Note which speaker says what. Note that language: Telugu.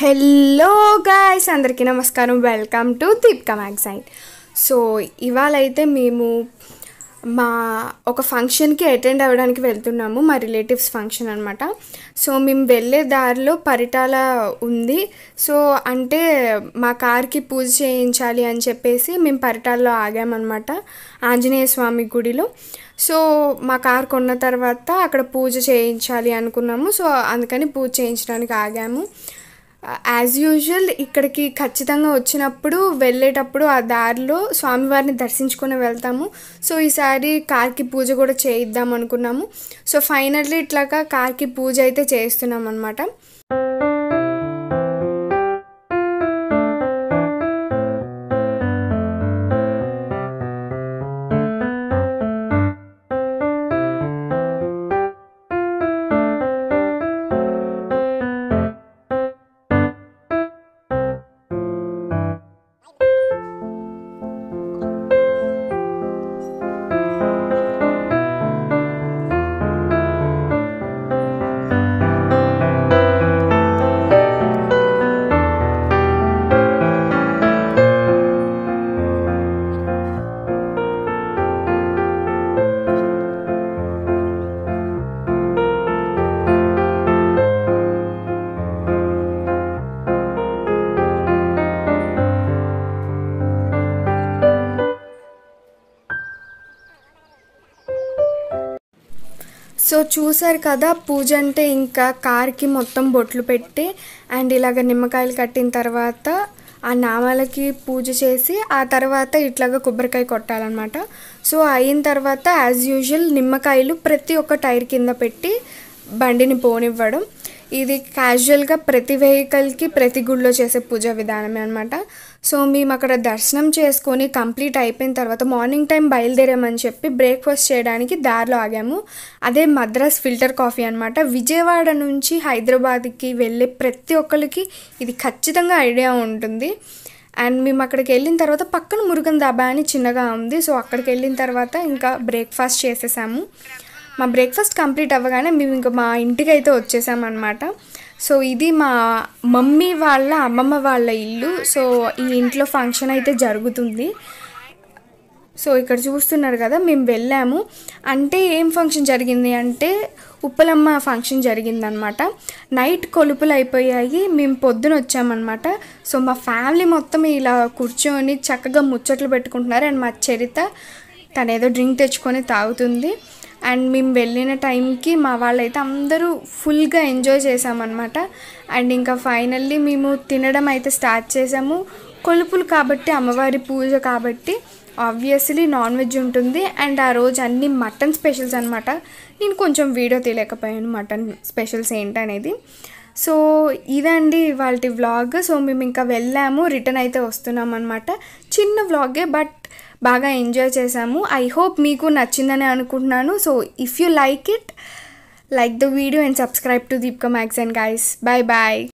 Speaker 1: హలో గాయస్ అందరికీ నమస్కారం. Welcome to Deepka magazine so ఇవాళ అయితే మేము మా ఒక ఫంక్షన్కి అటెండ్ అవ్వడానికి వెళ్తున్నాము. మా రిలేటివ్స్ ఫంక్షన్ అనమాట సో మేము వెళ్ళే దారిలో పరిటాల ఉంది. సో అంటే మా కార్కి పూజ చేయించాలి అని చెప్పేసి మేము పరిటాల్లో ఆగామన్నమాట ఆంజనేయ స్వామి గుడిలో. సో మా కార్ కొన్న తర్వాత అక్కడ పూజ చేయించాలి అనుకున్నాము. సో అందుకని పూజ చేయించడానికి ఆగాము. యాజ్ యూజువల్ ఇక్కడికి ఖచ్చితంగా వచ్చినప్పుడు వెళ్ళేటప్పుడు ఆ దారిలో స్వామివారిని దర్శించుకొని వెళ్తాము. సో ఈసారి కార్కి పూజ కూడా చేయిద్దాం అనుకున్నాము. సో ఫైనల్లీ ఇట్లాగా కార్కి పూజ అయితే చేస్తున్నాం అనమాట సో చూసారు కదా పూజ అంటే ఇంకా కార్కి మొత్తం బొట్లు పెట్టి అండ్ ఇలాగ నిమ్మకాయలు కట్టిన తర్వాత ఆ నామాలకి పూజ చేసి ఆ తర్వాత ఇట్లాగా కొబ్బరికాయ కొట్టాలన్నమాట. సో అయిన తర్వాత యాజ్ యూజువల్ నిమ్మకాయలు ప్రతి ఒక్క టైర్ కింద పెట్టి బండిని పోనివ్వడం. ఇది క్యాజువల్గా ప్రతి వెహికల్కి ప్రతి గుడిలో చేసే పూజా విధానమే అనమాట సో మేము అక్కడ దర్శనం చేసుకొని కంప్లీట్ అయిపోయిన తర్వాత మార్నింగ్ టైం బయలుదేరామని చెప్పి బ్రేక్ఫాస్ట్ చేయడానికి దారిలో ఆగాము. అదే మద్రాస్ ఫిల్టర్ కాఫీ అనమాట విజయవాడ నుంచి హైదరాబాద్కి వెళ్ళే ప్రతి ఒక్కరికి ఇది ఖచ్చితంగా ఐడియా ఉంటుంది. అండ్ మేము అక్కడికి వెళ్ళిన తర్వాత పక్కన మురుగన్ దాబా అని చిన్నగా ఉంది. సో అక్కడికి వెళ్ళిన తర్వాత ఇంకా బ్రేక్ఫాస్ట్ చేసేసాము. మా బ్రేక్ఫాస్ట్ కంప్లీట్ అవ్వగానే మేము ఇంకా మా ఇంటికి అయితే వచ్చేసామన్నమాట. సో ఇది మా మమ్మీ వాళ్ళ అమ్మమ్మ వాళ్ళ ఇల్లు. సో ఈ ఇంట్లో ఫంక్షన్ అయితే జరుగుతుంది. సో ఇక్కడ చూస్తున్నారు కదా మేము వెళ్ళాము. అంటే ఏం ఫంక్షన్ జరిగింది అంటే ఉప్పలమ్మ ఫంక్షన్ జరిగిందనమాట నైట్ కొలుపులు అయిపోయాయి మేము పొద్దున వచ్చామన్నమాట. సో మా ఫ్యామిలీ మొత్తం ఇలా కూర్చొని చక్కగా ముచ్చట్లు పెట్టుకుంటున్నారు. అండ్ మా చరిత తనేదో డ్రింక్ తెచ్చుకొని తాగుతుంది. అండ్ మేము వెళ్ళిన టైంకి మా వాళ్ళైతే అందరూ ఫుల్గా ఎంజాయ్ చేసామన్నమాట అండ్ ఇంకా ఫైనల్లీ మేము తినడం అయితే స్టార్ట్ చేసాము కొలుపులు కాబట్టి అమ్మవారి పూజ కాబట్టి ఆబ్వియస్లీ నాన్ వెజ్ ఉంటుంది. అండ్ ఆ రోజు అన్ని మటన్ స్పెషల్స్ అనమాట నేను కొంచెం వీడియో తీయలేకపోయాను మటన్ స్పెషల్స్ ఏంటనేది. సో ఇదండి వాళ్ళ వ్లాగ్. సో మేము ఇంకా వెళ్ళాము రిటర్న్ అయితే వస్తున్నాం అనమాట చిన్న వ్లాగే బట్ బాగా ఎంజాయ్ చేసాము ఐ హోప్ మీకు నచ్చిందని అనుకుంటున్నాను. So if you like it like the video and subscribe to Deepka magazine guys bye bye